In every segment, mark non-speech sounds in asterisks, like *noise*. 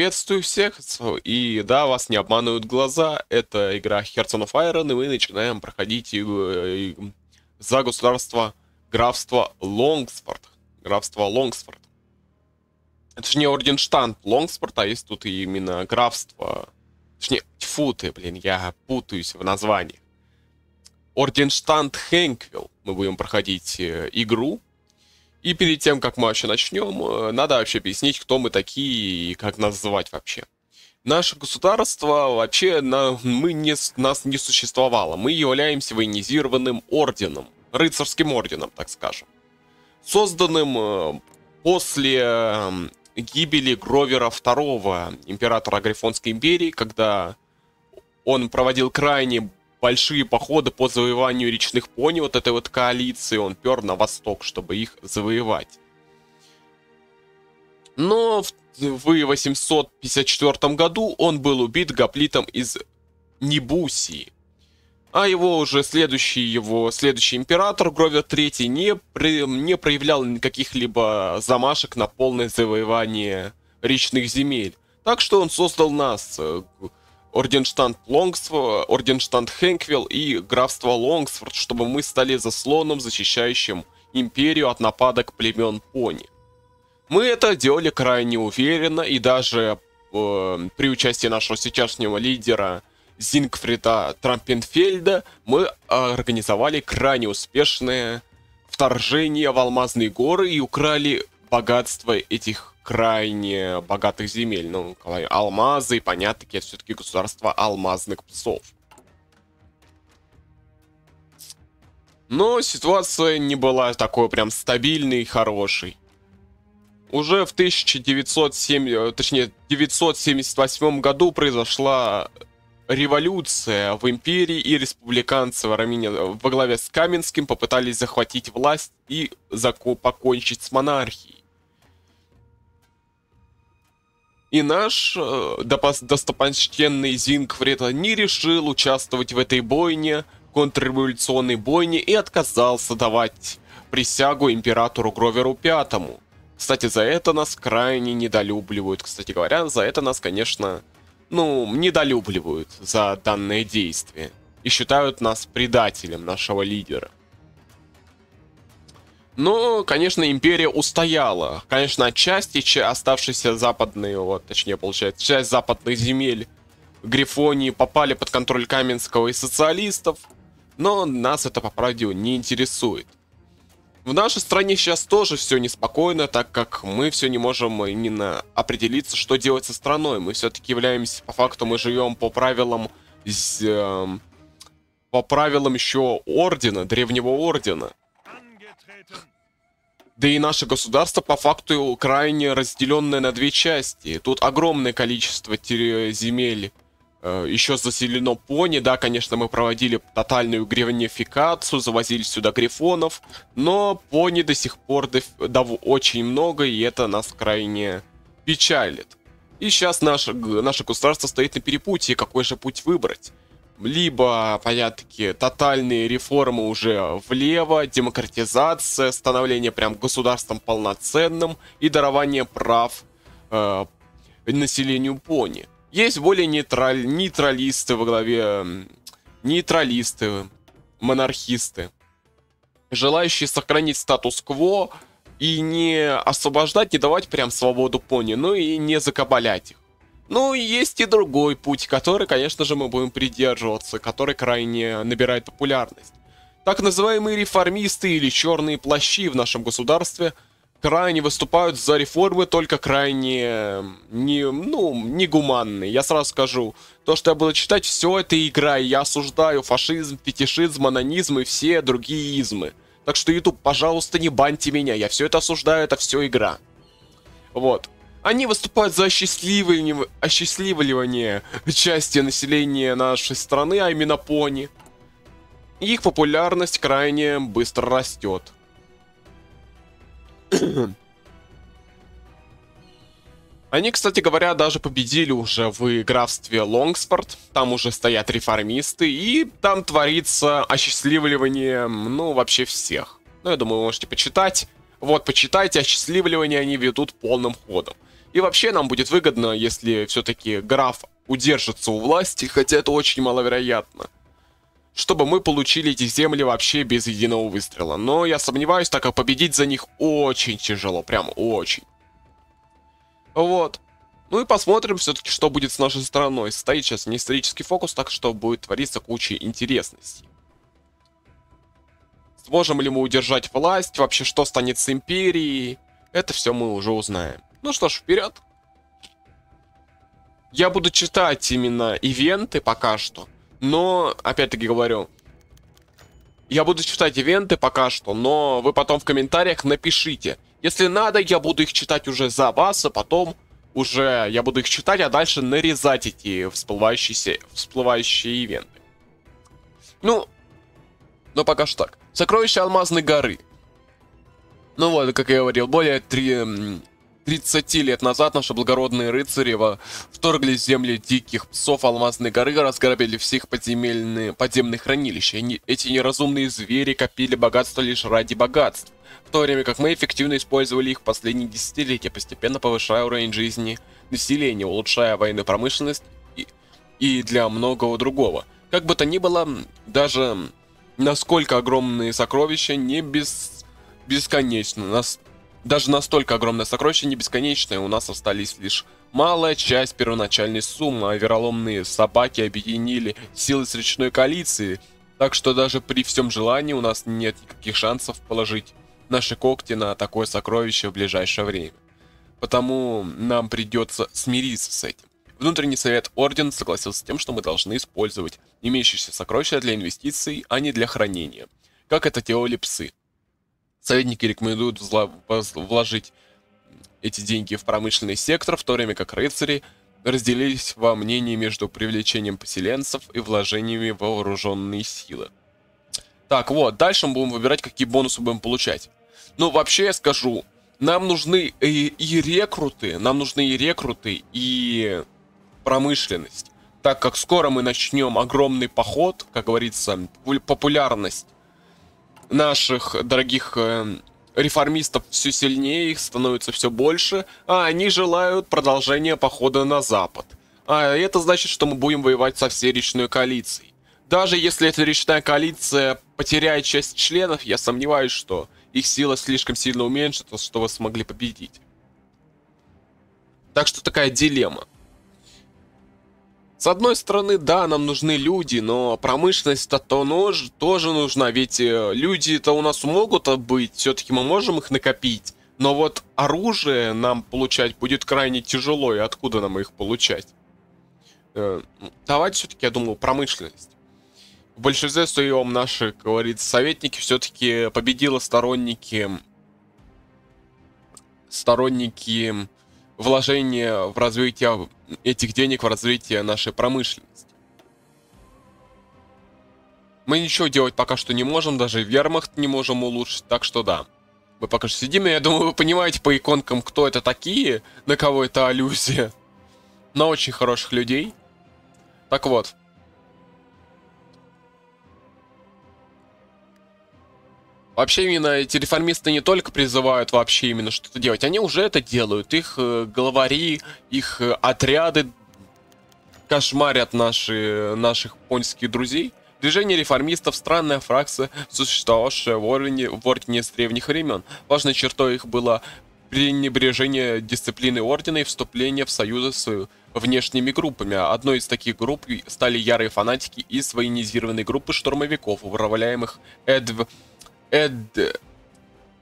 Приветствую всех, и да, вас не обманывают глаза, это игра Hearts of Iron, и мы начинаем проходить э, за государство графства Лонгсфорд. Графство Лонгсфорд. Это же не Орденштант Лонгсфорд, а есть тут именно графство... Точнее, тьфу ты, блин, я путаюсь в названии. Орденштант Хэнквилл. Мы будем проходить э, игру. И перед тем, как мы вообще начнем, э, надо вообще объяснить, кто мы такие и как нас называть вообще. Наше государство вообще на, мы не, нас не существовало. Мы являемся военизированным орденом, рыцарским орденом, так скажем. Созданным э, после гибели Гровера II, императора Грифонской империи, когда он проводил крайне большие походы по завоеванию речных пони, вот этой вот коалиции, он пер на восток, чтобы их завоевать. Но в, в 854 году он был убит гоплитом из Небусии. А его уже следующий, его следующий император, Гровер III, не, при, не проявлял каких-либо замашек на полное завоевание речных земель. Так что он создал нас, Орденштант Лонгсфорд, Орденштант Хэнквилл и графство Лонгсфорд, чтобы мы стали заслоном, защищающим империю от нападок племен Пони. Мы это делали крайне уверенно, и даже э, при участии нашего сейчасшнего лидера Зингфрида Трампенфельда мы организовали крайне успешное вторжение в Алмазные горы и украли богатство этих крайне богатых земель. Ну, алмазы, понятно, это все-таки государство алмазных псов. Но ситуация не была такой прям стабильной и хорошей. Уже в 1907, э, точнее, 978 году произошла революция в империи, и республиканцы в Арамине во главе с Каменским попытались захватить власть и покончить с монархией. И наш э, достопочтенный Зингфрид не решил участвовать в этой бойне, контрреволюционной бойне, и отказался давать присягу императору Гроверу Пятому. Кстати, за это нас крайне недолюбливают. Кстати говоря, за это нас, конечно, ну, недолюбливают за данное действие. И считают нас предателем нашего лидера. Но, конечно, империя устояла. Конечно, отчасти оставшиеся западные, вот, точнее, получается, часть западных земель Грифонии попали под контроль Каменского и социалистов, но нас это, по правде, не интересует. В нашей стране сейчас тоже все неспокойно, так как мы все не можем именно определиться, что делать со страной. Мы все-таки являемся, по факту, мы живем по правилам, э, по правилам еще ордена, древнего ордена. Да и наше государство по факту крайне разделенное на две части. Тут огромное количество земель э, еще заселено пони. Да, конечно, мы проводили тотальную грифонификацию, завозили сюда грифонов. Но пони до сих пор дов очень много, и это нас крайне печалит. И сейчас наше, наше государство стоит на перепутье, какой же путь выбрать либо, понятно-таки, тотальные реформы уже влево, демократизация, становление прям государством полноценным и дарование прав э, населению пони. Есть более нейтраль, нейтралисты во главе... Нейтралисты, монархисты, желающие сохранить статус-кво и не освобождать, не давать прям свободу пони, но и не закабалять их. Ну, есть и другой путь, который, конечно же, мы будем придерживаться, который крайне набирает популярность. Так называемые реформисты или черные плащи в нашем государстве крайне выступают за реформы, только крайне не, ну, негуманные. Я сразу скажу, то, что я буду читать, все это игра, и я осуждаю фашизм, фетишизм, анонизм и все другие измы. Так что, YouTube, пожалуйста, не баньте меня, я все это осуждаю, это все игра. Вот. Они выступают за осчастливливание, осчастливливание части населения нашей страны, а именно пони. Их популярность крайне быстро растет. *clears throat* Они, кстати говоря, даже победили уже в графстве Лонгспорт. Там уже стоят реформисты, и там творится осчастливливание, ну, вообще всех. Ну, я думаю, вы можете почитать. Вот, почитайте, осчастливливание они ведут полным ходом. И вообще нам будет выгодно, если все-таки граф удержится у власти, хотя это очень маловероятно. Чтобы мы получили эти земли вообще без единого выстрела. Но я сомневаюсь, так как победить за них очень тяжело, прям очень. Вот. Ну и посмотрим все-таки, что будет с нашей стороной. Стоит сейчас не исторический фокус, так что будет твориться куча интересностей. Сможем ли мы удержать власть, вообще что станет с империей, это все мы уже узнаем. Ну что ж, вперед. Я буду читать именно ивенты пока что. Но, опять-таки говорю, я буду читать ивенты пока что, но вы потом в комментариях напишите. Если надо, я буду их читать уже за вас, а потом уже я буду их читать, а дальше нарезать эти всплывающие, всплывающие ивенты. Ну, но пока что так. Сокровища Алмазной горы. Ну вот, как я говорил, более 3, 30 лет назад наши благородные рыцари вторглись в земли диких псов Алмазной горы, разграбили всех подземельные, подземные хранилища. Они, эти неразумные звери копили богатство лишь ради богатств, в то время как мы эффективно использовали их последние десятилетия, постепенно повышая уровень жизни населения, улучшая военную промышленность и, и для многого другого. Как бы то ни было, даже насколько огромные сокровища не без... бесконечны. Нас... Даже настолько огромное сокровище не бесконечное, у нас остались лишь малая часть первоначальной суммы, а вероломные собаки объединили силы с речной коалиции, так что даже при всем желании у нас нет никаких шансов положить наши когти на такое сокровище в ближайшее время. Потому нам придется смириться с этим. Внутренний совет Орден согласился с тем, что мы должны использовать имеющиеся сокровища для инвестиций, а не для хранения. Как это делали псы. Советники рекомендуют вложить эти деньги в промышленный сектор, в то время как рыцари разделились во мнении между привлечением поселенцев и вложениями в вооруженные силы. Так, вот, дальше мы будем выбирать, какие бонусы будем получать. Ну, вообще я скажу, нам нужны и, и рекруты, нам нужны и рекруты, и промышленность. Так как скоро мы начнем огромный поход, как говорится, популярность наших дорогих э, реформистов все сильнее, их становится все больше, а они желают продолжения похода на запад. А это значит, что мы будем воевать со всей речной коалицией. Даже если эта речная коалиция потеряет часть членов, я сомневаюсь, что их сила слишком сильно уменьшится, что вы смогли победить. Так что такая дилемма. С одной стороны, да, нам нужны люди, но промышленность-то то нож, тоже нужна, ведь э, люди-то у нас могут быть, все-таки мы можем их накопить, но вот оружие нам получать будет крайне тяжело, и откуда нам их получать? Э, давайте все-таки, я думаю, промышленность. В большинстве своем наши, говорится, советники все-таки победила сторонники сторонники вложения в развитие этих денег в развитие нашей промышленности. Мы ничего делать пока что не можем, даже вермахт не можем улучшить, так что да. Мы пока что сидим, и я думаю, вы понимаете по иконкам, кто это такие, на кого это аллюзия. На очень хороших людей. Так вот. Вообще именно эти реформисты не только призывают вообще именно что-то делать, они уже это делают. Их э, главари, их э, отряды кошмарят наши, наших польских друзей. Движение реформистов – странная фракция, существовавшая в Ордене, в Ордене с древних времен. Важной чертой их было пренебрежение дисциплины Ордена и вступление в союзы с внешними группами. Одной из таких групп стали ярые фанатики из военизированной группы штурмовиков, управляемых Эдв... Эд...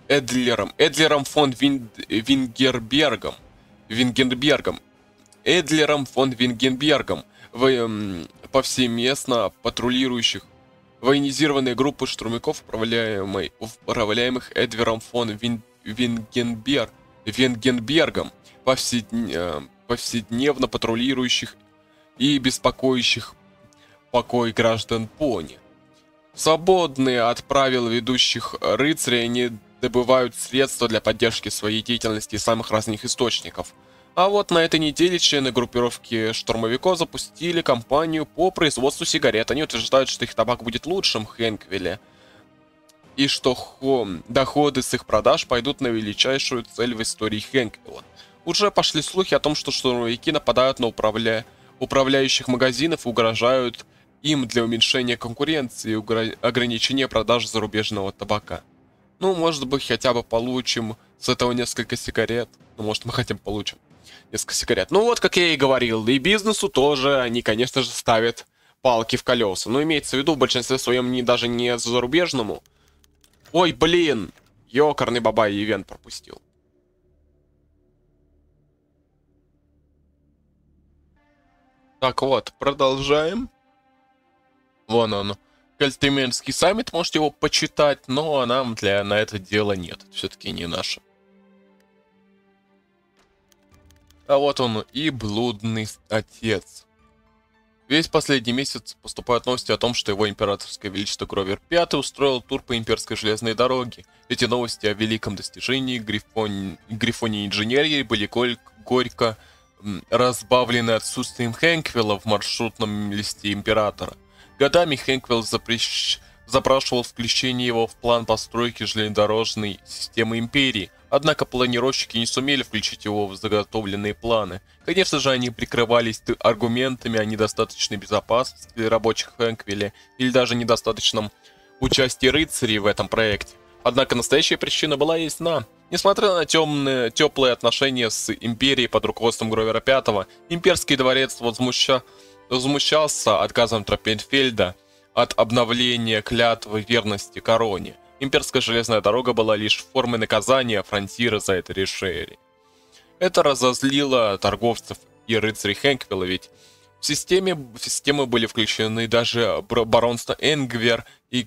Эдлером, Эдлером фон Вин... Вингербергом, Вингенбергом, Эдлером фон Вингенбергом, в, эм, повсеместно патрулирующих военизированные группы штурмяков, управляемых Эдвером фон Вин, Вингенбер, Венгенбергом, повседн, э, повседневно патрулирующих и беспокоящих покой граждан Пони. Свободные от правил ведущих рыцарей, они добывают средства для поддержки своей деятельности из самых разных источников. А вот на этой неделе члены группировки штурмовиков запустили кампанию по производству сигарет. Они утверждают, что их табак будет лучшим Хэнквилле. И что хо, доходы с их продаж пойдут на величайшую цель в истории Хэнквилла. Уже пошли слухи о том, что штурмовики нападают на управля... управляющих магазинов и угрожают им для уменьшения конкуренции и ограничения продаж зарубежного табака. Ну, может быть, хотя бы получим с этого несколько сигарет. Ну, может, мы хотим получим несколько сигарет. Ну, вот, как я и говорил, и бизнесу тоже они, конечно же, ставят палки в колеса. Но имеется в виду, в большинстве своем не, даже не зарубежному. Ой, блин! Ёкарный бабай ивент пропустил. Так вот, продолжаем. Вон он. Кальтеменский саммит, можете его почитать, но нам для на это дело нет. Все-таки не наше. А вот он и блудный отец. Весь последний месяц поступают новости о том, что его императорское величество Гровер V устроил тур по имперской железной дороге. Эти новости о великом достижении Грифон... Грифонии инженерии были горько разбавлены отсутствием Хэнквилла в маршрутном листе императора. Годами Хэнквилл запрещ... запрашивал включение его в план постройки железнодорожной системы империи, однако планировщики не сумели включить его в заготовленные планы. Конечно же, они прикрывались аргументами о недостаточной безопасности рабочих Хэнквилля или даже недостаточном участии рыцарей в этом проекте. Однако настоящая причина была ясна. Несмотря на темные, теплые отношения с империей под руководством Гровера V, имперский дворец возмуща, возмущался отказом Тропенфельда от обновления клятвы верности короне. Имперская железная дорога была лишь формой наказания фронтира за это решение. Это разозлило торговцев и рыцарей Хэнквилла, ведь в системе, в систему были включены даже баронство Энгвер и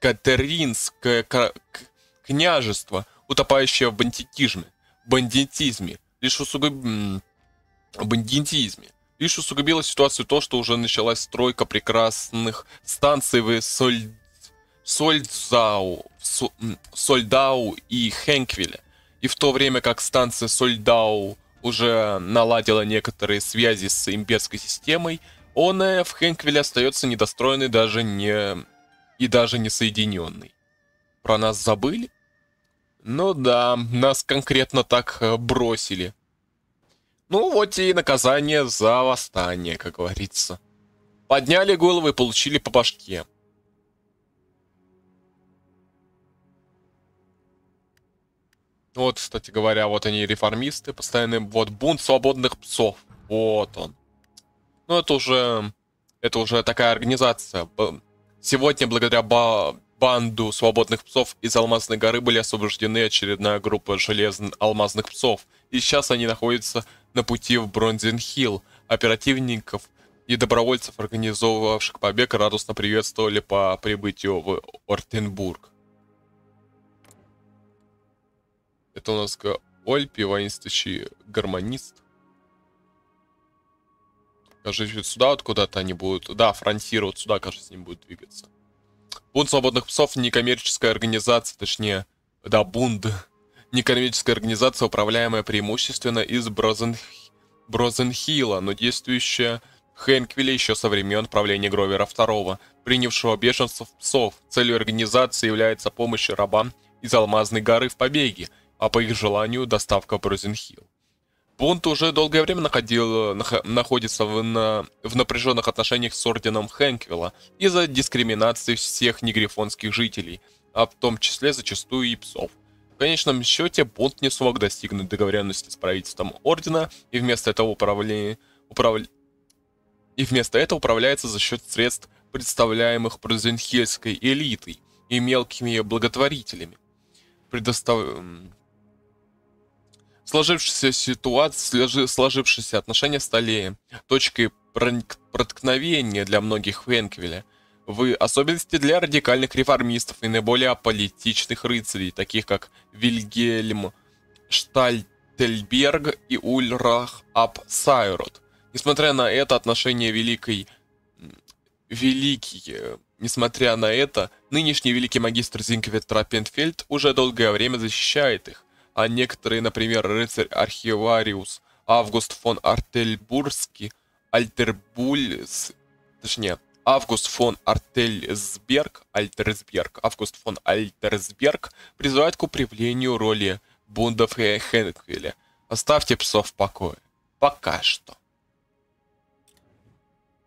Катеринское княжество, утопающее в бандитизме, бандитизме, лишь усугуб... бандитизме. Лишь усугубило ситуацию то, что уже началась стройка прекрасных станций в Соль... Сольдзау, Сольдау и Хенквиле. И в то время как станция Сольдау уже наладила некоторые связи с имперской системой, он в Хенквиле остается недостроенный даже не... и даже не соединенный. Про нас забыли? Ну да, нас конкретно так э, бросили. Ну вот и наказание за восстание, как говорится. Подняли головы и получили по башке. Вот, кстати говоря, вот они реформисты, постоянный вот бунт свободных псов. Вот он. Ну это уже, это уже такая организация. Сегодня благодаря ба банду свободных псов из Алмазной горы были освобождены очередная группа железных алмазных псов. И сейчас они находятся на пути в Бронзенхилл. Оперативников и добровольцев, организовавших побег, радостно приветствовали по прибытию в Ортенбург. Это у нас Ольпи, воинствующий гармонист. Кажется, сюда вот куда-то они будут... Да, фронтир вот сюда, кажется, с ним будет двигаться. Бунт свободных псов некоммерческая организация, точнее, да, Бунд. Некоммерческая организация, управляемая преимущественно из Брозен... Брозенхилла, но действующая Хэнквилле еще со времен правления Гровера II, принявшего беженцев псов. Целью организации является помощь рабам из Алмазной горы в побеге, а по их желанию доставка в Брозенхилл. Бунт уже долгое время находил, нах, находится в, на, в напряженных отношениях с орденом Хэнквилла из-за дискриминации всех негрифонских жителей, а в том числе зачастую и псов. Конечном счете Бунт не смог достигнуть договоренности с правительством ордена и вместо этого управление, управ... и вместо этого управляется за счет средств, представляемых Брузенхельской элитой и мелкими благотворителями. Предостав Сложившаяся ситуация, сложившиеся отношения стали точкой проткновения для многих в Энквиле, в особенности для радикальных реформистов и наиболее политичных рыцарей, таких как Вильгельм Штальтельберг и Ульрах Сайрот. Несмотря на это, отношение великой... Великие... Несмотря на это, нынешний великий магистр Зинквит Трапенфельд уже долгое время защищает их, а некоторые, например, рыцарь-архивариус Август фон Артельбургский, Альтербульс, точнее, Август фон Артельсберг, Альтерсберг, Август фон Альтерсберг призывает к управлению роли бундов Хенквеля, Оставьте псов в покое. Пока что.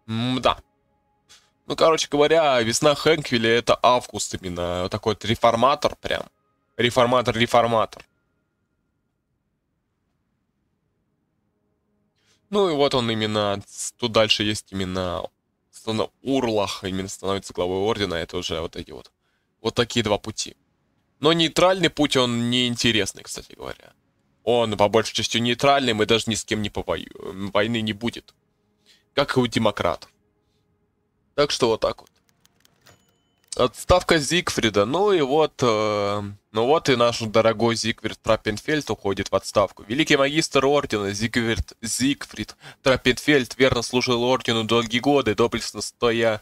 да. Ну, короче говоря, весна Хэнквилля это август именно. Такой вот реформатор прям. Реформатор-реформатор. Ну и вот он именно, тут дальше есть именно Урлах, именно становится главой ордена, это уже вот эти вот, вот такие два пути. Но нейтральный путь, он неинтересный, кстати говоря. Он, по большей части, нейтральный, мы даже ни с кем не повоюем, войны не будет. Как и у демократов. Так что вот так вот. Отставка Зигфрида. Ну и вот, э, ну вот и наш дорогой Зигфрид Траппенфельд уходит в отставку. Великий магистр ордена Зигфрид, Зигфрид Траппенфельд верно служил ордену долгие годы, доблестно стоя,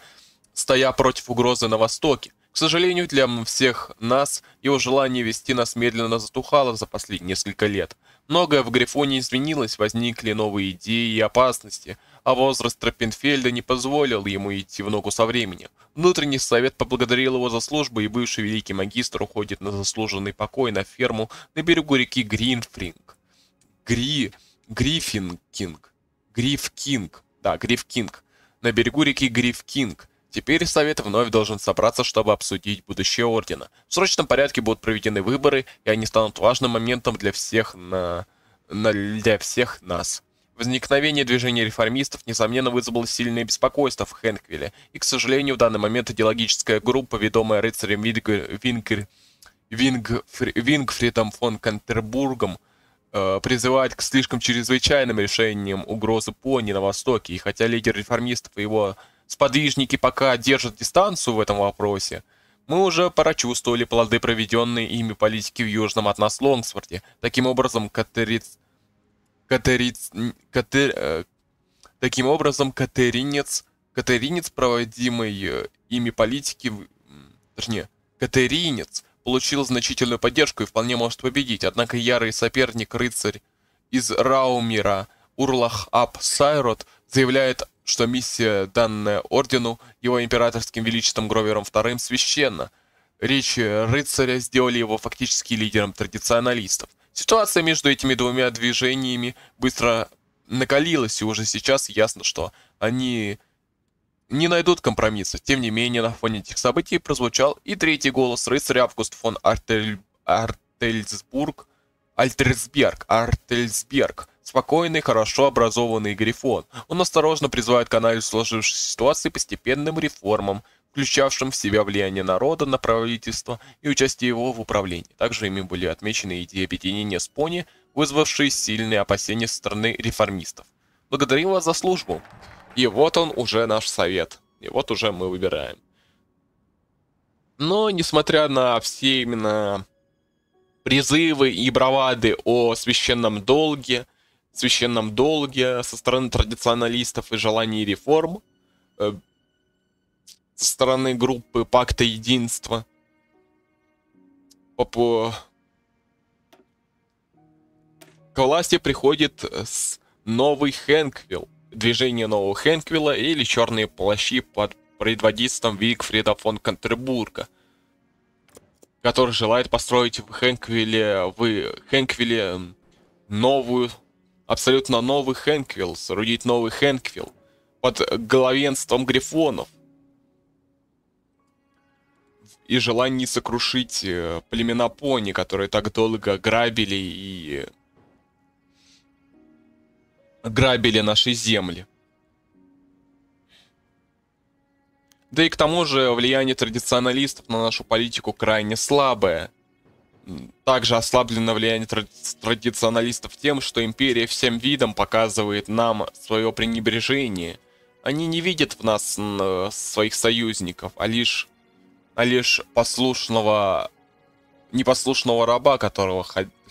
стоя против угрозы на Востоке. К сожалению, для всех нас его желание вести нас медленно затухало за последние несколько лет. Многое в Грифоне изменилось, возникли новые идеи и опасности, а возраст Троппенфельда не позволил ему идти в ногу со временем. Внутренний совет поблагодарил его за службу, и бывший великий магистр уходит на заслуженный покой на ферму на берегу реки Гринфринг. Гри... Гриффинкинг. Грифкинг. Да, Грифкинг. На берегу реки Грифкинг. Теперь Совет вновь должен собраться, чтобы обсудить будущее Ордена. В срочном порядке будут проведены выборы, и они станут важным моментом для всех на... на... для всех нас. Возникновение движения реформистов, несомненно, вызвало сильное беспокойство в Хеллквилле, и, к сожалению, в данный момент идеологическая группа, ведомая рыцарем Вингер, Вингер, Вингфри, Вингфридом фон Кантербургом, э, призывает к слишком чрезвычайным решениям угрозы пони на Востоке, и хотя лидер реформистов и его сподвижники пока держат дистанцию в этом вопросе, мы уже прочувствовали плоды проведенной ими политики в южном от нас Лонгсфорде. Таким образом, Катериц... Катериц... Катер... Э, таким образом, Катеринец... Катеринец, проводимый э, ими политики... Точнее, Катеринец получил значительную поддержку и вполне может победить. Однако ярый соперник-рыцарь из Раумира Урлах Ап Сайрот заявляет что миссия, данная ордену его императорским величеством Гровером II, священна. Речи рыцаря сделали его фактически лидером традиционалистов. Ситуация между этими двумя движениями быстро накалилась, и уже сейчас ясно, что они не найдут компромисса. Тем не менее, на фоне этих событий прозвучал и третий голос рыцаря Август фон Артель... Артельсбург, Альтерсберг, Артельсберг, Спокойный, хорошо образованный Грифон. Он осторожно призывает к анализу сложившейся ситуации постепенным реформам, включавшим в себя влияние народа на правительство и участие его в управлении. Также ими были отмечены идеи объединения с пони, вызвавшие сильные опасения со стороны реформистов. Благодарим вас за службу. И вот он уже наш совет. И вот уже мы выбираем. Но, несмотря на все именно призывы и бравады о священном долге, священном долге со стороны традиционалистов и желании реформ, э, со стороны группы Пакта Единства. По... К власти приходит с новый Хэнквилл, движение нового Хэнквилла или черные плащи под предводительством Викфрида фон Кантербурга, который желает построить в Хэнквилле, в Хэнквилле новую абсолютно новый Хэнквилл, соорудить новый Хэнквилл под главенством грифонов. И желание сокрушить э, племена пони, которые так долго грабили и грабили наши земли. Да и к тому же влияние традиционалистов на нашу политику крайне слабое – также ослаблено влияние традиционалистов тем, что империя всем видом показывает нам свое пренебрежение. Они не видят в нас своих союзников, а лишь, а лишь послушного, непослушного раба, которого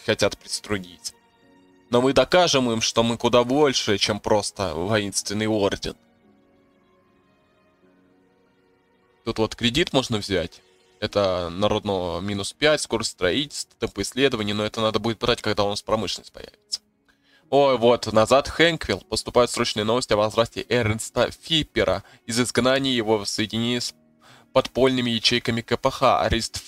хотят приструнить. Но мы докажем им, что мы куда больше, чем просто воинственный орден. Тут вот кредит можно взять. Это народного минус 5, скорость строительства, темп исследований, но это надо будет брать, когда у нас промышленность появится. Ой, вот, назад Хэнквилл. Поступают срочные новости о возврате Эрнста Фиппера из изгнания его в соединении с подпольными ячейками КПХ. Арест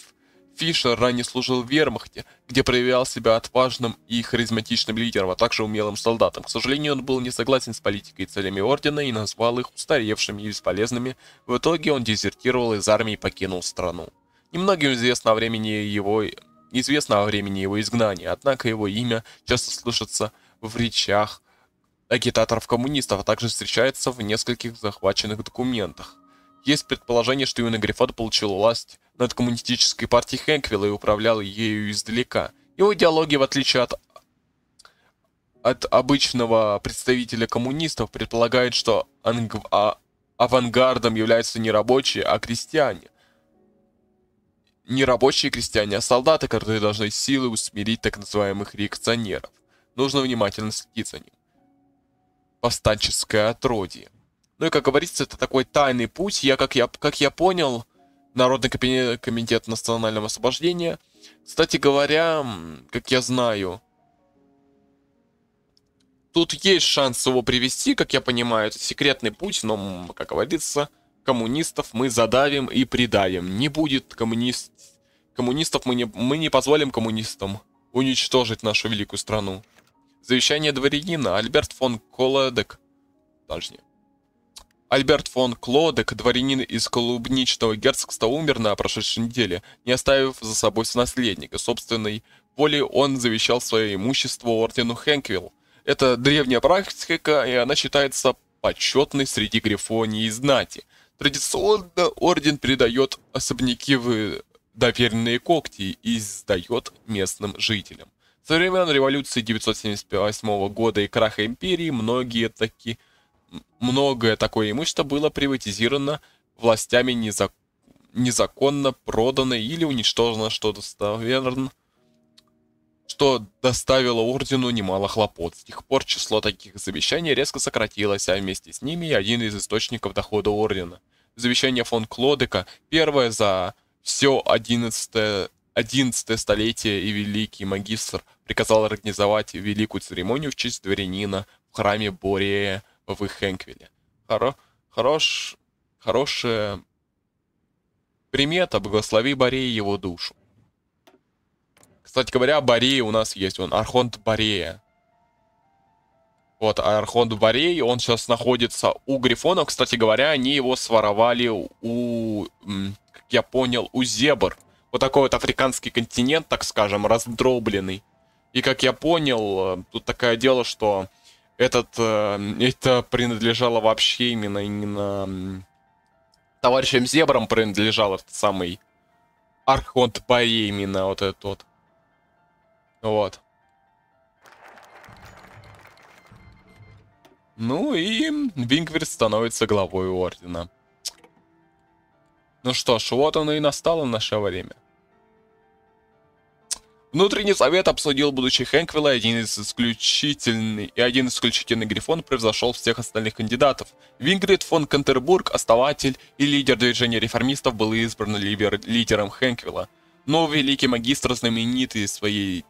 Фишер ранее служил в вермахте, где проявлял себя отважным и харизматичным лидером, а также умелым солдатом. К сожалению, он был не согласен с политикой и целями Ордена и назвал их устаревшими и бесполезными. В итоге он дезертировал из армии и покинул страну. Немногим известно о времени его, известно о времени его изгнания, однако его имя часто слышится в речах агитаторов-коммунистов, а также встречается в нескольких захваченных документах. Есть предположение, что юный Грифот получил власть над коммунистической партией Хэнквилла и управлял ею издалека. Его идеология, в отличие от, от обычного представителя коммунистов, предполагает, что анг... а... авангардом являются не рабочие, а крестьяне. Не рабочие крестьяне, а солдаты, которые должны силой усмирить так называемых реакционеров. Нужно внимательно следить за ним. Повстанческое отродье. Ну и, как говорится, это такой тайный путь. Я, как я, как я понял, Народный комитет национального освобождения. Кстати говоря, как я знаю, тут есть шанс его привести, как я понимаю, это секретный путь, но, как говорится, коммунистов мы задавим и предаем. Не будет коммунист... коммунистов, мы не, мы не позволим коммунистам уничтожить нашу великую страну. Завещание дворянина Альберт фон Колодек. Точнее. Альберт фон Клодек, дворянин из Клубничного герцогства, умер на прошедшей неделе, не оставив за собой наследника. Собственной волей он завещал свое имущество ордену Хэнквилл. Это древняя практика, и она считается почетной среди грифонии и знати. Традиционно орден передает особняки в доверенные когти и сдает местным жителям. Со времен революции 1978 года и краха империи многие такие многое такое имущество было приватизировано властями незак... незаконно продано или уничтожено, что достоверно, что доставило ордену немало хлопот. С тех пор число таких завещаний резко сократилось, а вместе с ними и один из источников дохода ордена. Завещание фон Клодека, первое за все 11 11 столетие и великий магистр приказал организовать великую церемонию в честь дворянина в храме Борея в Хэнквилле. Хоро, хорош, хорошая примета, благослови Борея его душу. Кстати говоря, Борея у нас есть, он Архонт Борея. Вот, Архонт Борей, он сейчас находится у Грифонов. Кстати говоря, они его своровали у, как я понял, у Зебр. Вот такой вот африканский континент, так скажем, раздробленный. И как я понял, э, тут такое дело, что этот, э, это принадлежало вообще именно, именно товарищам Зебрам принадлежал этот самый Архонт Баи именно вот этот вот. Вот. Ну и Вингверт становится главой Ордена. Ну что ж, вот оно и настало наше время. Внутренний совет обсудил будущий Хэнквилла, один из исключительный, и один исключительный Грифон превзошел всех остальных кандидатов. Вингрид фон Кантербург, основатель и лидер движения реформистов, был избран лидером Хэнквилла. Но великий магистр, знаменитый своей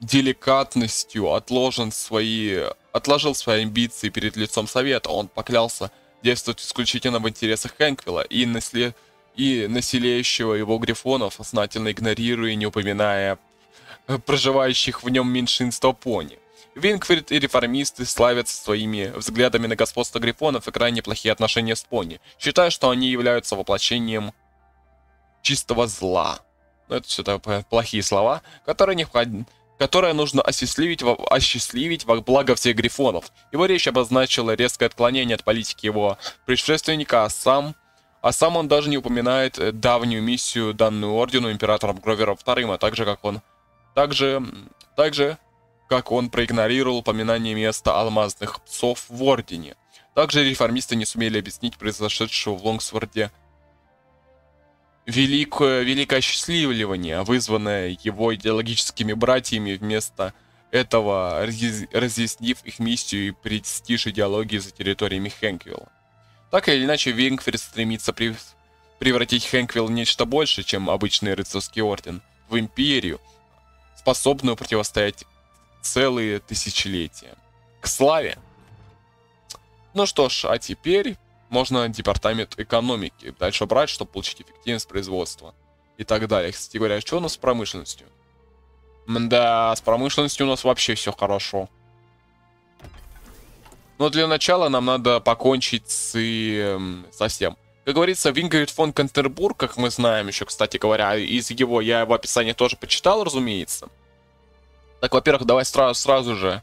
деликатностью, отложен свои, отложил свои амбиции перед лицом совета. Он поклялся действовать исключительно в интересах Хэнквилла и наследовать и населяющего его грифонов, основательно игнорируя и не упоминая э, проживающих в нем меньшинство пони. Вингфрид и реформисты славятся своими взглядами на господство грифонов и крайне плохие отношения с пони, считая, что они являются воплощением чистого зла. Ну, это все плохие слова, которые необходимо которое нужно осчастливить, осчастливить во благо всех грифонов. Его речь обозначила резкое отклонение от политики его предшественника, а сам а сам он даже не упоминает э, давнюю миссию, данную ордену императором Гровером II, а также как он... Также... Также как он проигнорировал упоминание места алмазных псов в Ордене. Также реформисты не сумели объяснить произошедшего в Лонгсворде великое, великое осчастливливание, вызванное его идеологическими братьями вместо этого разъяснив их миссию и престиж идеологии за территориями Хэнквилла. Так или иначе, Вингфрид стремится при... превратить Хэнквилл в нечто большее, чем обычный рыцарский орден, в империю, способную противостоять целые тысячелетия. К славе! Ну что ж, а теперь можно департамент экономики дальше брать, чтобы получить эффективность производства. и так далее. Кстати говоря, что у нас с промышленностью? Да, с промышленностью у нас вообще все хорошо. Но для начала нам надо покончить с, э, со всем. Как говорится, Вингрид фон Кантербург, как мы знаем еще, кстати говоря, из его, я в описании тоже почитал, разумеется. Так, во-первых, давай сразу, сразу же,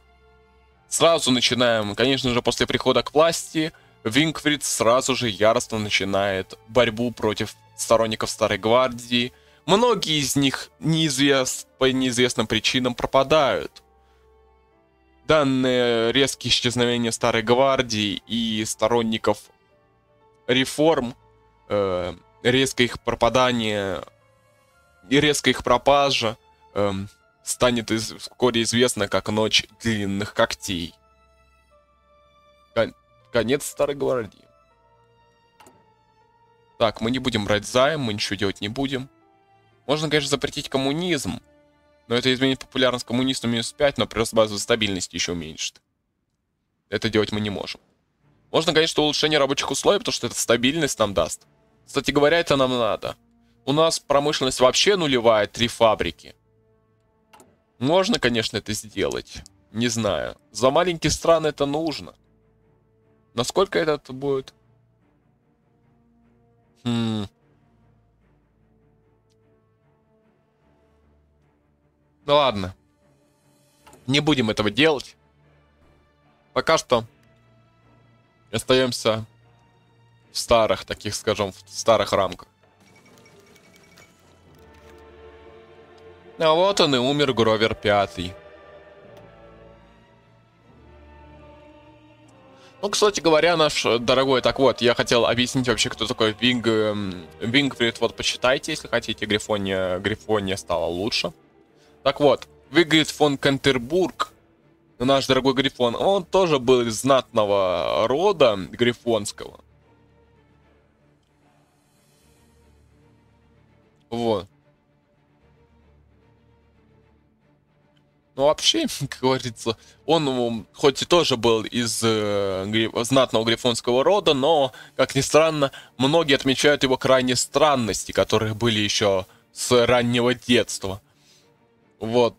сразу начинаем, конечно же, после прихода к власти, Вингфрид сразу же яростно начинает борьбу против сторонников Старой Гвардии. Многие из них неизвест... по неизвестным причинам пропадают. Данное резкие исчезновения Старой Гвардии и сторонников реформ, э, резкое их пропадание и резкая их пропажа э, станет из, вскоре известно как Ночь Длинных Когтей. Кон конец Старой Гвардии. Так, мы не будем брать займ, мы ничего делать не будем. Можно, конечно, запретить коммунизм, но это изменит популярность коммунистам минус 5, но прирост базовой стабильности еще уменьшит. Это делать мы не можем. Можно, конечно, улучшение рабочих условий, потому что это стабильность нам даст. Кстати говоря, это нам надо. У нас промышленность вообще нулевая, три фабрики. Можно, конечно, это сделать. Не знаю. За маленькие страны это нужно. Насколько это будет? Хм. Ну ладно. Не будем этого делать. Пока что остаемся в старых, таких, скажем, в старых рамках. А вот он и умер, Гровер Пятый. Ну, кстати говоря, наш дорогой, так вот, я хотел объяснить вообще, кто такой Винг... Вингфрид, вот почитайте, если хотите, Грифония, Грифония стала лучше. Так вот, Вигрид фон Кантербург, наш дорогой Грифон, он тоже был из знатного рода грифонского. Вот. Ну, вообще, *laughs* как говорится, он хоть и тоже был из э, знатного грифонского рода, но, как ни странно, многие отмечают его крайне странности, которые были еще с раннего детства. Вот.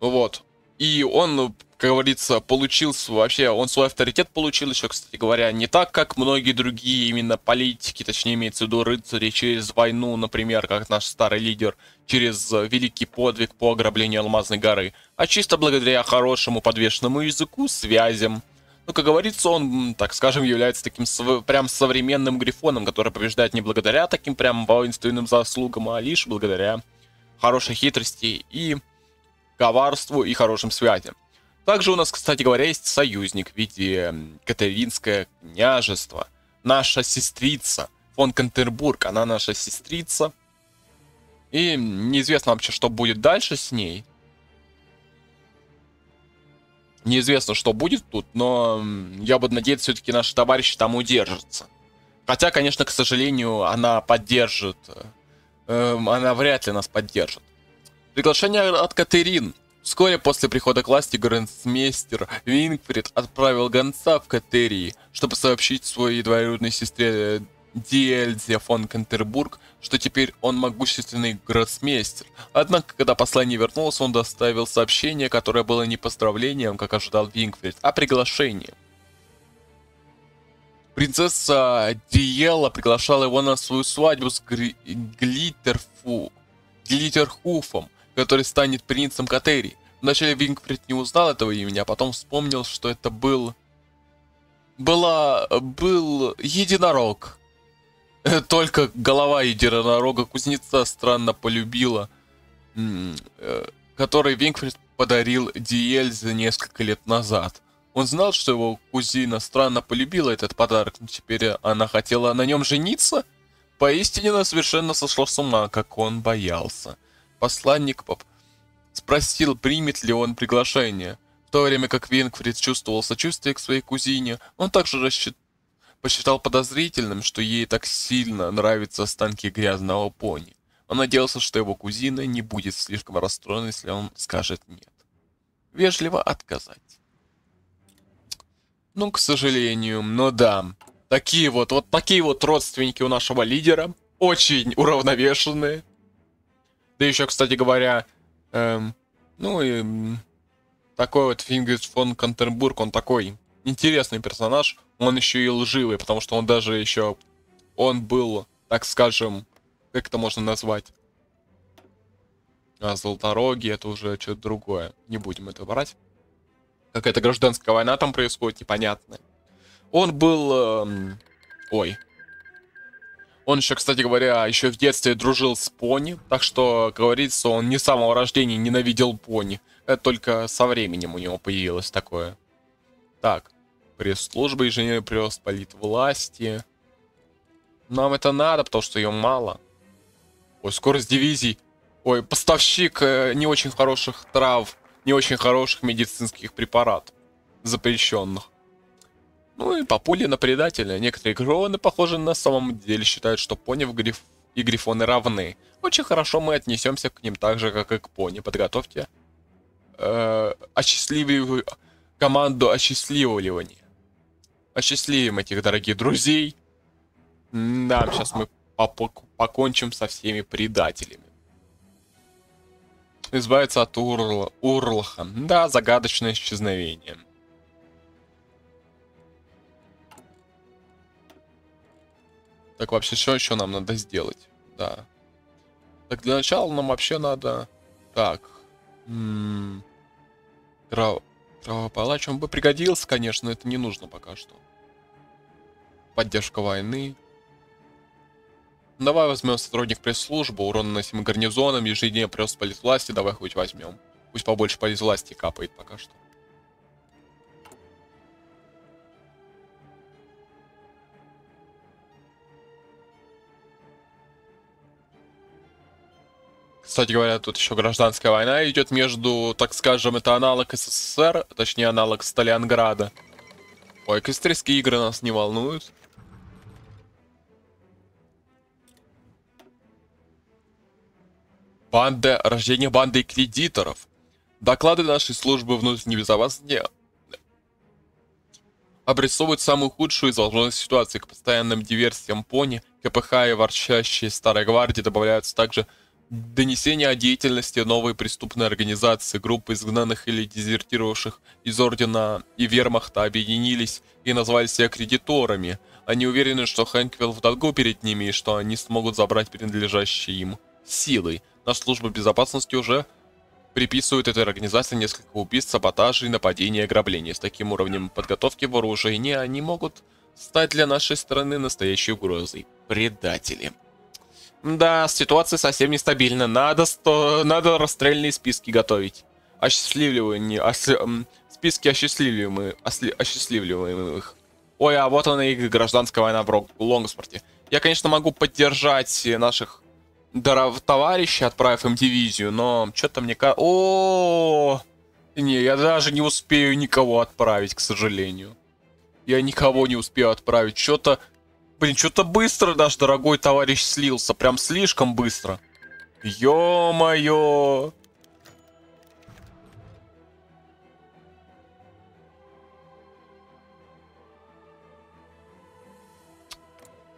Вот. И он, как говорится, получил вообще, он свой авторитет получил еще, кстати говоря, не так, как многие другие именно политики, точнее имеется в виду рыцари через войну, например, как наш старый лидер, через великий подвиг по ограблению Алмазной горы, а чисто благодаря хорошему подвешенному языку, связям, ну, как говорится, он, так скажем, является таким св прям современным грифоном, который побеждает не благодаря таким прям воинственным заслугам, а лишь благодаря хорошей хитрости и коварству и хорошим связям. Также у нас, кстати говоря, есть союзник в виде Катеринское княжество. Наша сестрица, фон Кантербург, она наша сестрица. И неизвестно вообще, что будет дальше с ней. Неизвестно, что будет тут, но я бы надеяться, все-таки наши товарищи там удержатся. Хотя, конечно, к сожалению, она поддержит. Э, она вряд ли нас поддержит. Приглашение от Катерин. Вскоре после прихода к власти грандмейстер Вингфрид отправил гонца в Катерии, чтобы сообщить своей двоюродной сестре Диэльзе фон Кантербург, что теперь он могущественный гроссмейстер. Однако, когда послание вернулось, он доставил сообщение, которое было не поздравлением, как ожидал Вингфрид, а приглашением. Принцесса Диела приглашала его на свою свадьбу с Гри... Глиттерфу... Глиттерхуфом, который станет принцем Катерии. Вначале Вингфрид не узнал этого имени, а потом вспомнил, что это был... Была... был единорог, *laughs* Только голова единорога кузнеца странно полюбила, э, который Винкфрид подарил Диэльзе несколько лет назад. Он знал, что его кузина странно полюбила этот подарок, но теперь она хотела на нем жениться? Поистине она совершенно сошла с ума, как он боялся. Посланник поп спросил, примет ли он приглашение. В то время как Винкфрид чувствовал сочувствие к своей кузине, он также рассчитал посчитал подозрительным, что ей так сильно нравятся останки грязного пони. Он надеялся, что его кузина не будет слишком расстроена, если он скажет «нет». Вежливо отказать. Ну, к сожалению, но да. Такие вот, вот такие вот родственники у нашего лидера. Очень уравновешенные. Да еще, кстати говоря, эм, ну и такой вот Фингрис фон Кантербург, он такой интересный персонаж. Он еще и лживый, потому что он даже еще, он был, так скажем, как это можно назвать? А Золотороги это уже что-то другое. Не будем это брать. Какая-то гражданская война там происходит, непонятная. Он был... Эм... Ой. Он еще, кстати говоря, еще в детстве дружил с пони, так что, говорится, он не с самого рождения ненавидел пони. Это только со временем у него появилось такое. Так. Пресс-служба инженер пресс власти. Нам это надо, потому что ее мало. Ой, скорость дивизий. Ой, поставщик э, не очень хороших трав, не очень хороших медицинских препаратов. Запрещенных. Ну и по пуле на предателя. Некоторые гроны, похоже, на самом деле считают, что пони в гриф... и грифоны равны. Очень хорошо мы отнесемся к ним так же, как и к пони. Подготовьте э, команду осчастливливания. Осчастливим этих дорогих друзей. Да, сейчас мы покончим со всеми предателями. Избавиться от Урла, Урлаха. Да, загадочное исчезновение. Так, вообще, что еще нам надо сделать? Да. Так, для начала нам вообще надо... Так. М -м Трав... Травопалач, он бы пригодился, конечно, но это не нужно пока что. Поддержка войны. Давай возьмем сотрудник пресс-службы, урон наносим гарнизоном, ежедневно прирост политвласти, давай хоть возьмем. Пусть побольше политвласти капает пока что. Кстати говоря, тут еще гражданская война идет между, так скажем, это аналог СССР, точнее аналог Сталинграда. Ой, кострийские игры нас не волнуют. Банда, рождение банды кредиторов. Доклады нашей службы внутренней безопасности обрисовывают самую худшую из возможных ситуаций. К постоянным диверсиям пони, КПХ и ворчащей старой гвардии добавляются также донесения о деятельности новой преступной организации. Группы изгнанных или дезертировавших из Ордена и Вермахта объединились и назвали себя кредиторами. Они уверены, что Хэнквилл в долгу перед ними и что они смогут забрать принадлежащие им силой. Наша служба безопасности уже приписывает этой организации несколько убийств, саботажей, нападений и ограблений. С таким уровнем подготовки вооружения они могут стать для нашей страны настоящей угрозой. Предатели. Да, ситуация совсем нестабильна. Надо, сто... Надо расстрельные списки готовить. Осчастливливание... Ос... Списки осчастливливаемых... Осли... осчастливливаемых. Ой, а вот она и гражданская война в Лонгспорте. Я, конечно, могу поддержать наших даров товарища, отправив им дивизию, но что-то мне кажется... О, Не, я даже не успею никого отправить, к сожалению. Я никого не успею отправить. Что-то... Блин, что-то быстро наш дорогой товарищ слился. Прям слишком быстро. Ё-моё!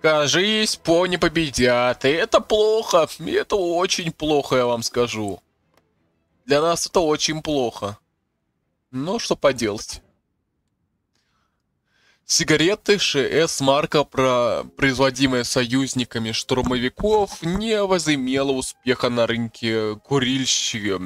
Кажись, пони победят. И это плохо. И это очень плохо, я вам скажу. Для нас это очень плохо. Но что поделать. Сигареты ШС марка, про... производимые союзниками штурмовиков, не возымела успеха на рынке курильщики...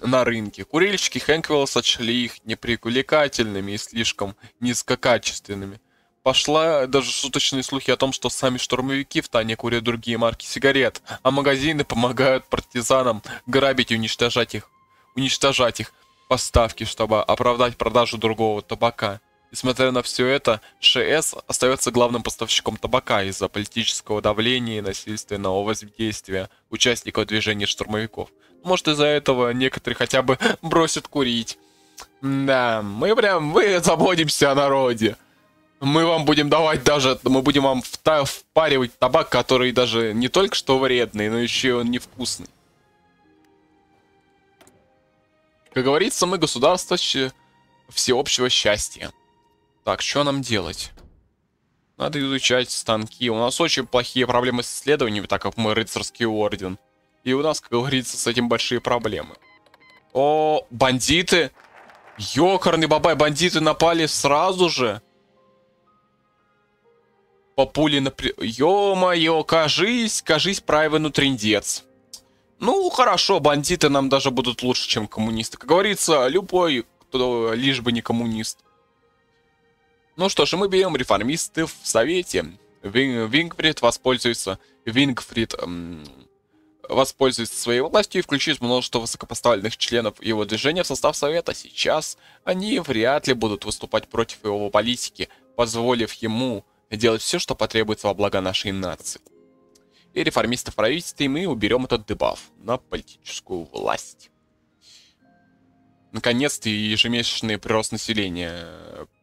на рынке. Курильщики Хэнквелла сочли их непривлекательными и слишком низкокачественными. Пошла даже шуточные слухи о том, что сами штурмовики в Тане курят другие марки сигарет, а магазины помогают партизанам грабить и уничтожать их, уничтожать их поставки, чтобы оправдать продажу другого табака. Несмотря на все это, ШС остается главным поставщиком табака из-за политического давления и насильственного воздействия участников движения штурмовиков. Может из-за этого некоторые хотя бы *laughs* бросят курить. Да, мы прям, мы заботимся о народе. Мы вам будем давать даже, мы будем вам впаривать табак, который даже не только что вредный, но еще и он невкусный. Как говорится, мы государство всеобщего счастья. Так, что нам делать? Надо изучать станки. У нас очень плохие проблемы с исследованиями, так как мы рыцарский орден. И у нас, как говорится, с этим большие проблемы. О, бандиты! Ёкарный бабай, бандиты напали сразу же. По пуле на... Ё-моё, кажись, кажись, правильно трендец. Ну, хорошо, бандиты нам даже будут лучше, чем коммунисты. Как говорится, любой, кто лишь бы не коммунист. Ну что ж, мы берем реформисты в Совете. Вингфрид воспользуется... Вингфрид эм, воспользуется своей властью и включит множество высокопоставленных членов его движения в состав Совета. Сейчас они вряд ли будут выступать против его политики, позволив ему делать все, что потребуется во благо нашей нации. И реформистов правительства, и мы уберем этот дебаф на политическую власть. Наконец-то ежемесячный прирост населения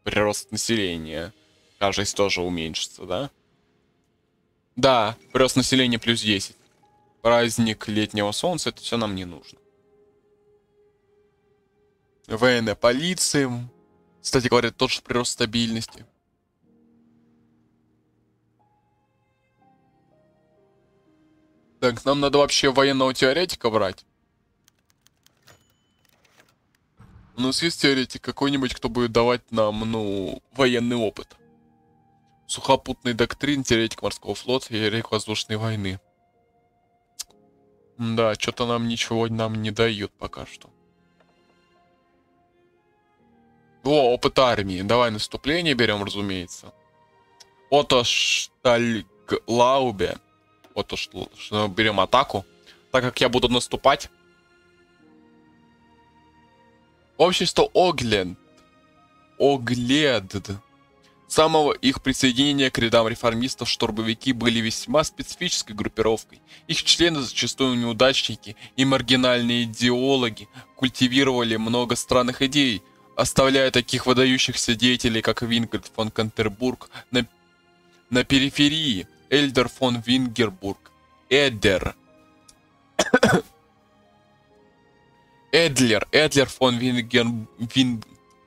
прирост населения, кажется, тоже уменьшится, да? Да, прирост населения плюс 10. Праздник летнего солнца, это все нам не нужно. Военная полиция. Кстати говоря, тоже прирост стабильности. Так, нам надо вообще военного теоретика брать. У нас есть теоретик какой-нибудь, кто будет давать нам, ну, военный опыт. Сухопутный доктрин, теоретик морского флота, теоретик воздушной войны. Да, что-то нам ничего нам не дают пока что. О, опыт армии. Давай наступление берем, разумеется. Ото Штальглаубе. Ото берем атаку. Так как я буду наступать, Общество Огленд. Оглед. С самого их присоединения к рядам реформистов штурмовики были весьма специфической группировкой. Их члены, зачастую неудачники и маргинальные идеологи, культивировали много странных идей, оставляя таких выдающихся деятелей, как Вингельд фон Кантербург, на, на периферии, Эльдер фон Вингербург, Эдер, Эдлер, Эдлер фон Винген, Вин,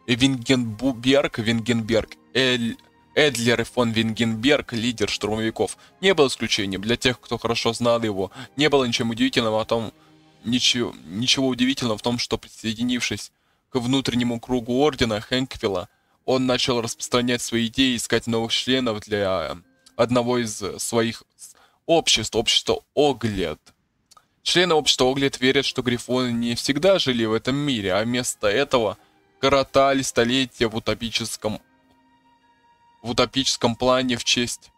Вингенберг, Вингенберг, Эль, Эдлер фон Вингенберг, лидер штурмовиков, не был исключением. Для тех, кто хорошо знал его, не было ничем удивительного о том, ничего, ничего удивительного в том, что присоединившись к внутреннему кругу ордена Хэнквилла, он начал распространять свои идеи, искать новых членов для одного из своих обществ, общества Оглед. Члены общества Оглет верят, что грифоны не всегда жили в этом мире, а вместо этого коротали столетия в утопическом в утопическом плане в честь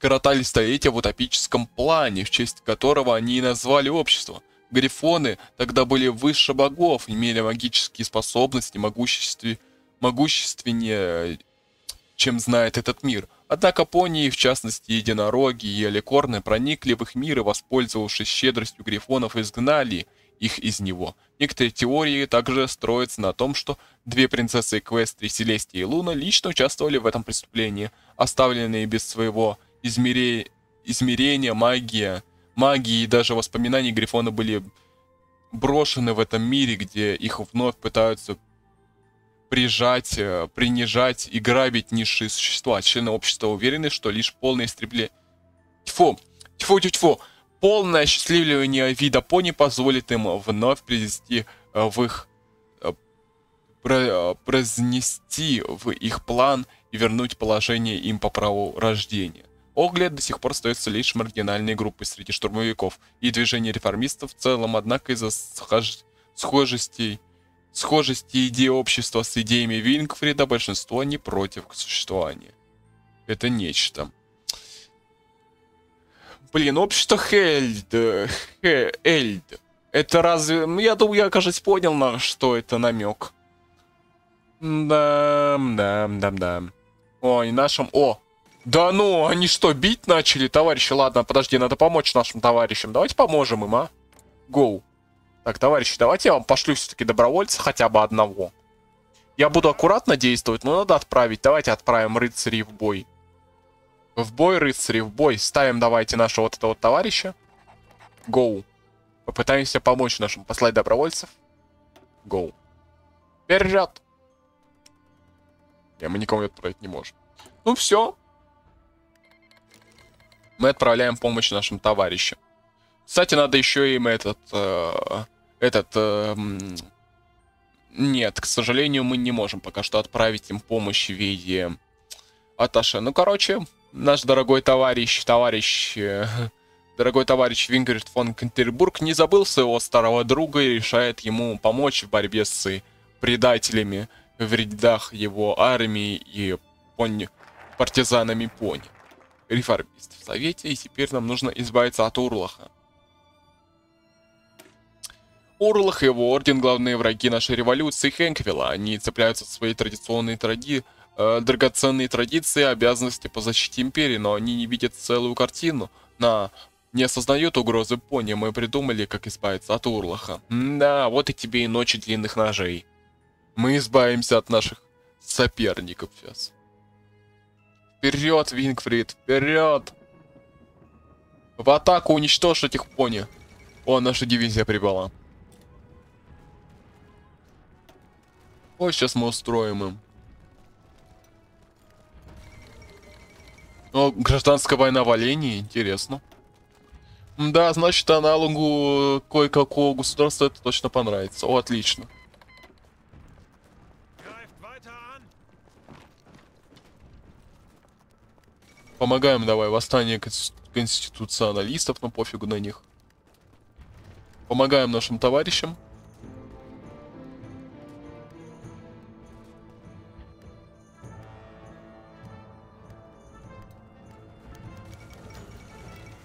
коротали столетия в утопическом плане, в честь которого они и назвали общество. Грифоны тогда были выше богов, имели магические способности, могуществе, могущественнее, чем знает этот мир – Однако пони, в частности единороги и аликорны, проникли в их мир и, воспользовавшись щедростью грифонов, изгнали их из него. Некоторые теории также строятся на том, что две принцессы Эквестрии, Селестия и Луна лично участвовали в этом преступлении, оставленные без своего измере... измерения, магия, магии и даже воспоминаний Грифона были брошены в этом мире, где их вновь пытаются прижать, э, принижать и грабить низшие существа. Члены общества уверены, что лишь полное истребление... Тьфу! Тьфу, тьфу, тьфу! Полное осчастливливание вида пони позволит им вновь привести э, в их... Э, произнести в их план и вернуть положение им по праву рождения. Оглед до сих пор остается лишь маргинальной группой среди штурмовиков, и движение реформистов в целом, однако из-за схожестей схожести идеи общества с идеями Вингфрида большинство не против существования. Это нечто. Блин, общество Хельд. Хельд. Это разве... Я думаю, я, кажется, понял, на что это намек. Да, да, да, да. Ой, нашим... О! Да ну, они что, бить начали, товарищи? Ладно, подожди, надо помочь нашим товарищам. Давайте поможем им, а? Гоу. Так, товарищи, давайте я вам пошлю все-таки добровольца хотя бы одного. Я буду аккуратно действовать, но надо отправить. Давайте отправим рыцарей в бой. В бой, рыцари, в бой. Ставим давайте нашего вот этого товарища. Гоу. Попытаемся помочь нашим послать добровольцев. Гоу. Вперед! Не, мы никого отправить не можем. Ну все. Мы отправляем помощь нашим товарищам. Кстати, надо еще им этот... Э, этот... Э, нет, к сожалению, мы не можем пока что отправить им помощь в виде Аташе. Ну, короче, наш дорогой товарищ, товарищ... Э, дорогой товарищ Вингрид фон Кентербург не забыл своего старого друга и решает ему помочь в борьбе с предателями в рядах его армии и пони, партизанами пони. Реформист в Совете, и теперь нам нужно избавиться от Урлаха. Урлах и его орден – главные враги нашей революции Хэнквилла. Они цепляются за свои традиционные тради... э, драгоценные традиции обязанности по защите империи, но они не видят целую картину. На не осознают угрозы пони, мы придумали, как избавиться от Урлаха. Да, вот и тебе и ночи длинных ножей. Мы избавимся от наших соперников сейчас. Вперед, Вингфрид, вперед! В атаку уничтожь этих пони. О, наша дивизия прибыла. Ой, сейчас мы устроим им. О, гражданская война в Олене, интересно. Да, значит, аналогу кое-какого государства это точно понравится. О, отлично. Помогаем давай, восстание конституционалистов, но пофигу на них. Помогаем нашим товарищам.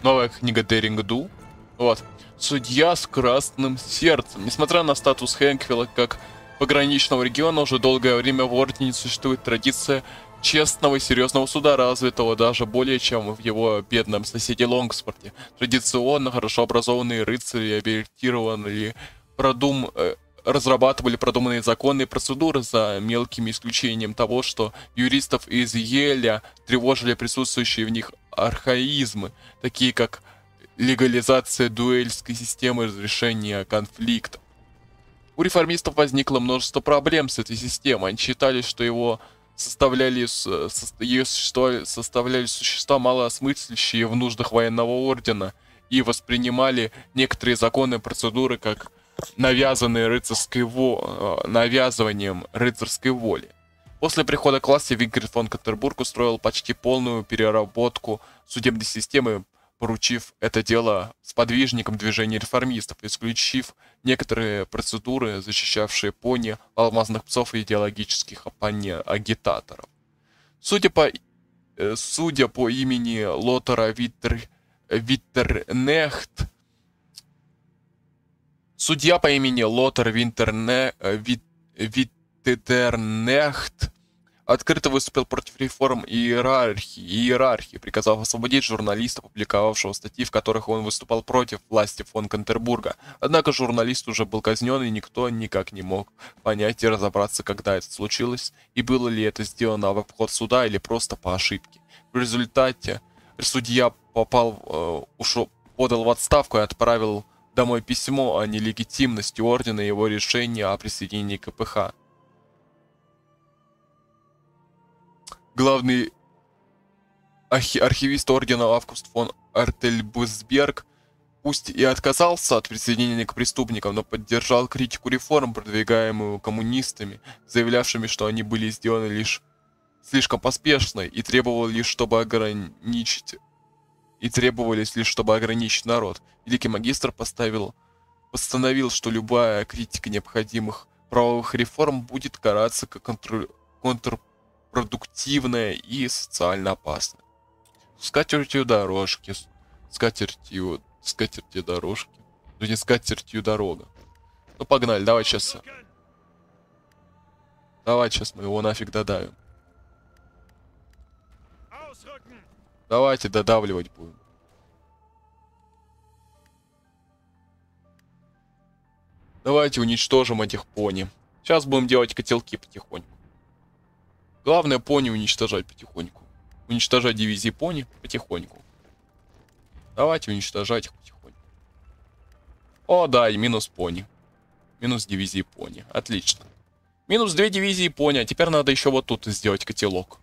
Новая книга Дерингду. Вот. Судья с красным сердцем. Несмотря на статус Хэнквилла как пограничного региона, уже долгое время в Ордене существует традиция честного и серьезного суда, развитого даже более, чем в его бедном соседе Лонгспорте. Традиционно хорошо образованные рыцари абилитировали, продум... Э, разрабатывали продуманные законы и процедуры за мелким исключением того, что юристов из Еля тревожили присутствующие в них архаизмы, такие как легализация дуэльской системы разрешения конфликтов. У реформистов возникло множество проблем с этой системой. Они считали, что его составляли, ее составляли существа, малоосмыслящие в нуждах военного ордена, и воспринимали некоторые законы и процедуры как навязанные рыцарской во... Э, навязыванием рыцарской воли. После прихода к власти Вигрид фон Катербург устроил почти полную переработку судебной системы, поручив это дело сподвижникам движения реформистов, исключив некоторые процедуры, защищавшие пони, алмазных псов и идеологических агитаторов. Судя по, э, судя по имени Лотера Виттер, Виттернехт, судья по имени Лотер Винтерне, э, Вит, Виттернехт открыто выступил против реформ иерархии, иерархии, приказав освободить журналиста, публиковавшего статьи, в которых он выступал против власти фон Кантербурга. Однако журналист уже был казнен, и никто никак не мог понять и разобраться, когда это случилось, и было ли это сделано в обход суда или просто по ошибке. В результате судья попал, э, ушел, подал в отставку и отправил домой письмо о нелегитимности ордена и его решения о присоединении КПХ. главный архи архивист ордена Август фон Артельбусберг, пусть и отказался от присоединения к преступникам, но поддержал критику реформ, продвигаемую коммунистами, заявлявшими, что они были сделаны лишь слишком поспешно и требовал лишь, чтобы ограничить и требовались лишь, чтобы ограничить народ. Великий магистр поставил, постановил, что любая критика необходимых правовых реформ будет караться как контр, контр продуктивная и социально опасная. Скатертью дорожки, скатертью, скатертью дорожки. Ну не скатертью дорога. Ну погнали, давай сейчас. Давай сейчас мы его нафиг додавим. Давайте додавливать будем. Давайте уничтожим этих пони. Сейчас будем делать котелки потихоньку. Главное пони уничтожать потихоньку. Уничтожать дивизии пони потихоньку. Давайте уничтожать их потихоньку. О, да, и минус пони. Минус дивизии пони. Отлично. Минус две дивизии пони. А теперь надо еще вот тут сделать котелок.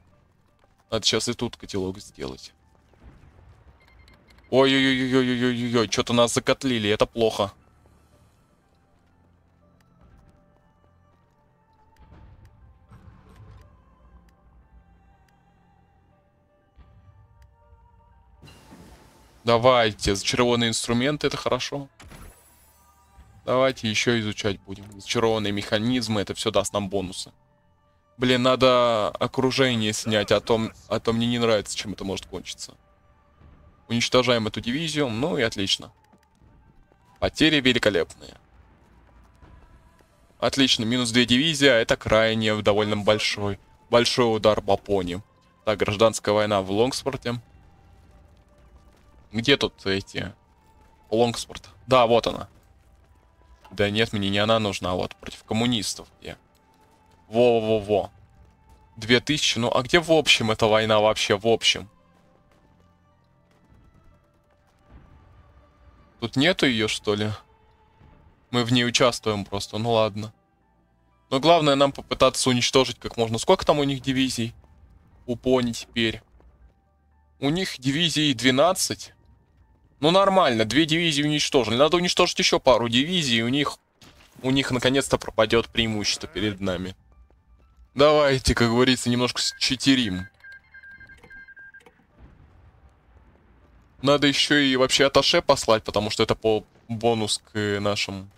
Надо сейчас и тут котелок сделать. Ой-ой-ой-ой-ой-ой-ой, что-то нас закотлили, это плохо. Давайте, зачарованные инструменты, это хорошо. Давайте еще изучать будем. Зачарованные механизмы, это все даст нам бонусы. Блин, надо окружение снять, а то, а то мне не нравится, чем это может кончиться. Уничтожаем эту дивизию, ну и отлично. Потери великолепные. Отлично, минус две дивизии, а это крайне довольно большой, большой удар по пони. Так, гражданская война в Лонгспорте. Где тут эти... Лонгспорт? Да, вот она. Да нет, мне не она нужна, а вот против коммунистов. Где? Во-во-во. 2000, ну а где в общем эта война вообще, в общем? Тут нету ее, что ли? Мы в ней участвуем просто, ну ладно. Но главное нам попытаться уничтожить как можно. Сколько там у них дивизий? У пони теперь. У них дивизий 12. Ну нормально, две дивизии уничтожены. Надо уничтожить еще пару дивизий, и у них... У них наконец-то пропадет преимущество перед нами. Давайте, как говорится, немножко читерим. Надо еще и вообще аташе послать, потому что это по бонус к нашим.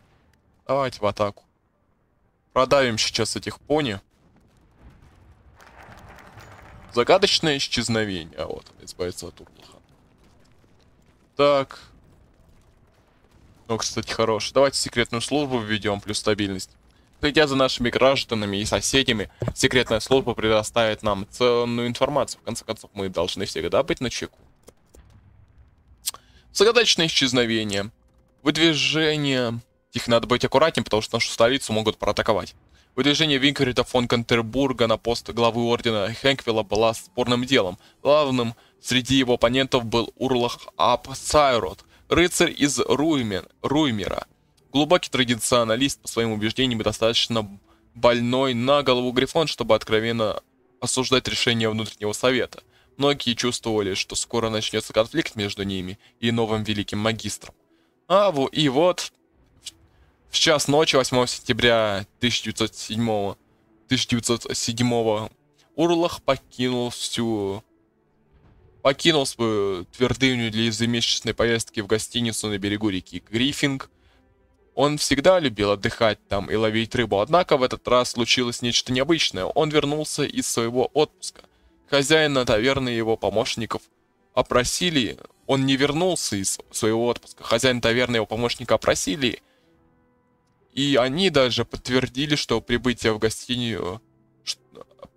Давайте в атаку. Продавим сейчас этих пони. Загадочное исчезновение. А вот, избавиться от урлаха. Так. Ну, кстати, хорош. Давайте секретную службу введем, плюс стабильность. Следя за нашими гражданами и соседями, секретная служба предоставит нам ценную информацию. В конце концов, мы должны всегда быть на чеку. Загадочное исчезновение. Выдвижение... Их надо быть аккуратнее, потому что нашу столицу могут проатаковать. Выдвижение Винкерита фон Кантербурга на пост главы ордена Хэнквилла было спорным делом. Главным среди его оппонентов был Урлах Ап Сайрот, рыцарь из Руймер, Руймера. Глубокий традиционалист по своим убеждениям и достаточно больной на голову Грифон, чтобы откровенно осуждать решение внутреннего совета. Многие чувствовали, что скоро начнется конфликт между ними и новым великим магистром. А и вот в час ночи 8 сентября 1907, 1907 Урлах покинул всю покинул свою твердыню для ежемесячной поездки в гостиницу на берегу реки Гриффинг. Он всегда любил отдыхать там и ловить рыбу, однако в этот раз случилось нечто необычное. Он вернулся из своего отпуска. Хозяин таверны и его помощников опросили... Он не вернулся из своего отпуска. Хозяин таверны и его помощника опросили и они даже подтвердили, что прибытие в гостиницу...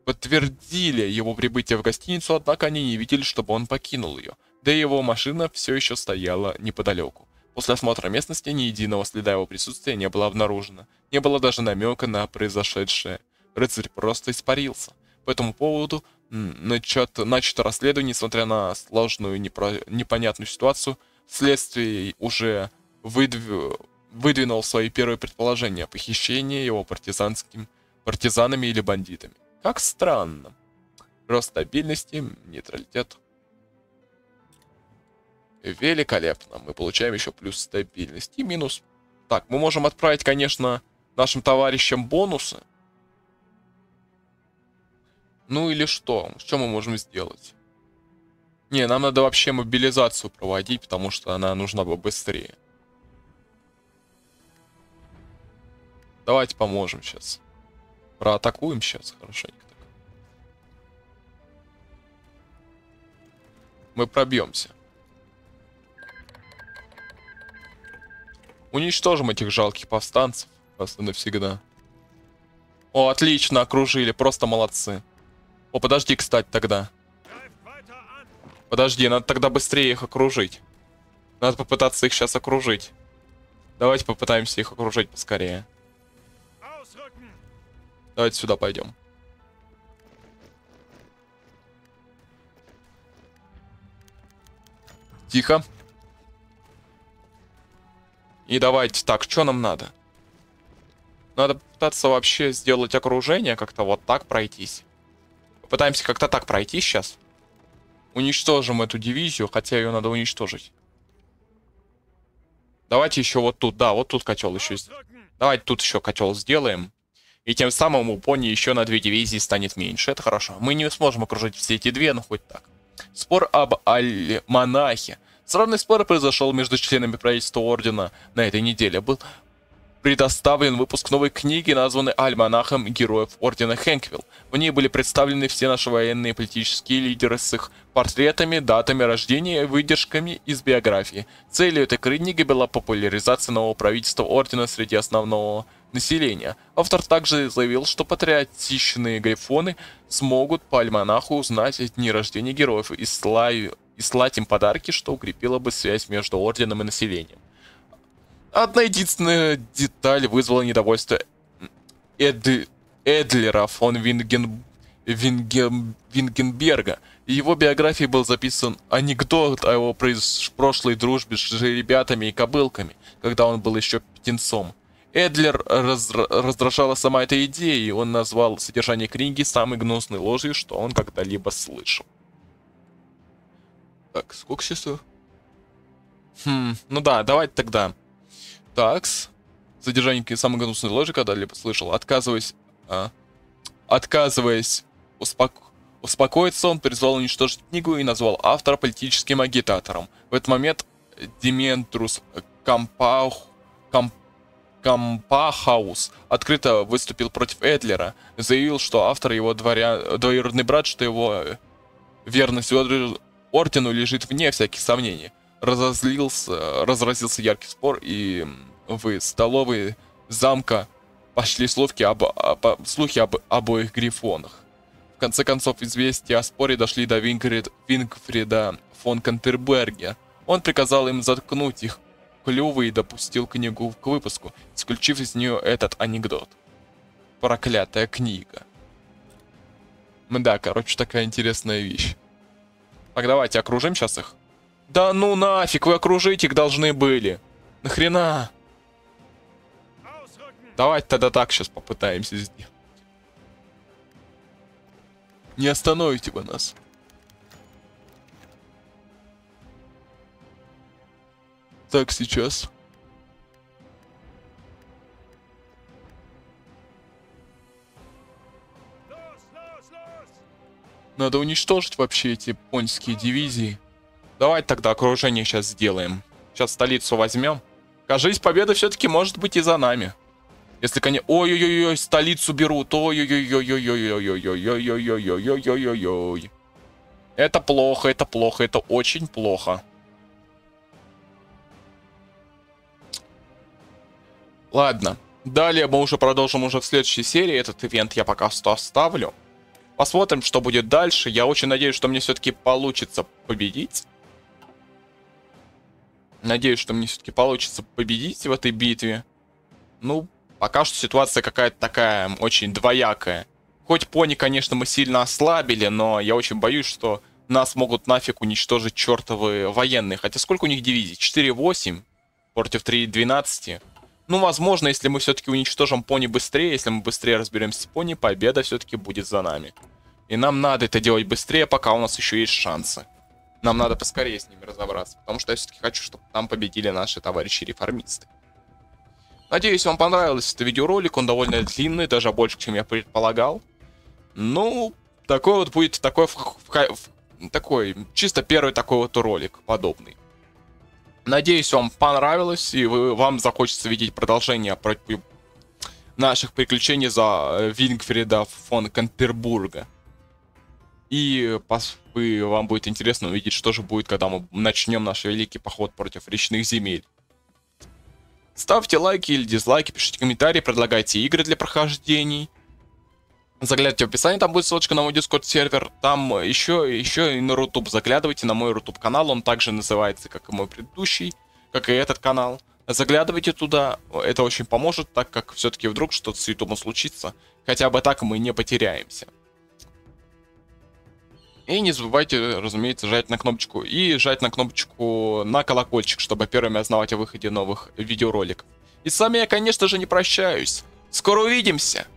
Подтвердили его прибытие в гостиницу, однако они не видели, чтобы он покинул ее. Да и его машина все еще стояла неподалеку. После осмотра местности ни единого следа его присутствия не было обнаружено. Не было даже намека на произошедшее. Рыцарь просто испарился. По этому поводу начато, начато расследование, несмотря на сложную непро, непонятную ситуацию, следствие уже выдвинуло выдвинул свои первые предположения о похищении его партизанским, партизанами или бандитами. Как странно. Рост стабильности, нейтралитет. Великолепно. Мы получаем еще плюс стабильность и минус. Так, мы можем отправить, конечно, нашим товарищам бонусы. Ну или что? Что мы можем сделать? Не, нам надо вообще мобилизацию проводить, потому что она нужна бы быстрее. Давайте поможем сейчас. Проатакуем сейчас хорошенько так. Мы пробьемся. Уничтожим этих жалких повстанцев. Просто навсегда. О, отлично, окружили. Просто молодцы. О, подожди, кстати, тогда. Подожди, надо тогда быстрее их окружить. Надо попытаться их сейчас окружить. Давайте попытаемся их окружить поскорее. Давайте сюда пойдем. Тихо. И давайте, так, что нам надо? Надо пытаться вообще сделать окружение, как-то вот так пройтись. Попытаемся как-то так пройти сейчас. уничтожим эту дивизию, хотя ее надо уничтожить. Давайте еще вот тут, да, вот тут котел еще. Давайте тут еще котел сделаем. И тем самым у пони еще на две дивизии станет меньше. Это хорошо. Мы не сможем окружить все эти две, но хоть так. Спор об Аль-Монахе. Сравный спор произошел между членами правительства Ордена на этой неделе. Был предоставлен выпуск новой книги, названной «Альманахом героев Ордена Хэнквилл». В ней были представлены все наши военные и политические лидеры с их портретами, датами рождения выдержками из биографии. Целью этой книги была популяризация нового правительства Ордена среди основного населения. Автор также заявил, что патриотичные грифоны смогут по альманаху узнать дни рождения героев и славе и слать им подарки, что укрепило бы связь между орденом и населением. Одна единственная деталь вызвала недовольство Эд... Эдлера фон Винген... Винген... Вингенберга. В его биографии был записан анекдот о его прошлой дружбе с ребятами и кобылками, когда он был еще птенцом. Эдлер раз... раздражала сама эта идея, и он назвал содержание книги самой гнусной ложью, что он когда-либо слышал. Так, сколько часов? Хм, ну да, давайте тогда. Такс. Задержание самой гнусной ложи когда-либо слышал. Отказываясь... А, отказываясь успок... успокоиться, он призвал уничтожить книгу и назвал автора политическим агитатором. В этот момент Дементрус Кампаух... Камп... Кампахаус открыто выступил против Эдлера, заявил, что автор его дворя... двоюродный брат, что его э, верность ордену лежит вне всяких сомнений. Разозлился, разразился яркий спор, и в столовой замка пошли слухи об, об, слухи об обоих грифонах. В конце концов, известия о споре дошли до Вингрид, Вингфрида фон Кантерберге. Он приказал им заткнуть их клювы и допустил книгу к выпуску, исключив из нее этот анекдот. Проклятая книга. Да, короче, такая интересная вещь. Так, давайте окружим сейчас их. Да ну нафиг, вы окружить их должны были. Нахрена? Давайте тогда так сейчас попытаемся сделать. Не остановите вы нас. Так, сейчас. Надо уничтожить вообще эти понские дивизии. Давайте тогда окружение сейчас сделаем. Сейчас столицу возьмем. Кажись, победа все-таки может быть и за нами. Если, конечно... Ой-ой-ой, столицу берут. Ой-ой-ой-ой-ой-ой-ой-ой-ой-ой-ой-ой-ой-ой. Это плохо, это плохо, это очень плохо. Ладно. Далее мы уже продолжим уже в следующей серии. Этот ивент я пока что оставлю. Посмотрим, что будет дальше. Я очень надеюсь, что мне все-таки получится победить. Надеюсь, что мне все-таки получится победить в этой битве. Ну, пока что ситуация какая-то такая очень двоякая. Хоть пони, конечно, мы сильно ослабили, но я очень боюсь, что нас могут нафиг уничтожить чертовы военные. Хотя сколько у них дивизий? 4-8 против 3-12. Ну, возможно, если мы все-таки уничтожим пони быстрее, если мы быстрее разберемся с пони, победа все-таки будет за нами. И нам надо это делать быстрее, пока у нас еще есть шансы. Нам надо поскорее с ними разобраться, потому что я все-таки хочу, чтобы там победили наши товарищи-реформисты. Надеюсь, вам понравился этот видеоролик, он довольно длинный, даже больше, чем я предполагал. Ну, такой вот будет такой, такой чисто первый такой вот ролик подобный. Надеюсь, вам понравилось, и вы, вам захочется видеть продолжение про наших приключений за э, Вингфрида фон Кантербурга. И вы, вам будет интересно увидеть, что же будет, когда мы начнем наш великий поход против речных земель. Ставьте лайки или дизлайки, пишите комментарии, предлагайте игры для прохождений. Заглядывайте в описание, там будет ссылочка на мой Discord сервер. Там еще, еще и на Рутуб заглядывайте, на мой Рутуб канал. Он также называется, как и мой предыдущий, как и этот канал. Заглядывайте туда, это очень поможет, так как все-таки вдруг что-то с Ютубом случится. Хотя бы так мы не потеряемся. И не забывайте, разумеется, жать на кнопочку и жать на кнопочку на колокольчик, чтобы первыми узнавать о выходе новых видеороликов. И с вами я, конечно же, не прощаюсь. Скоро увидимся!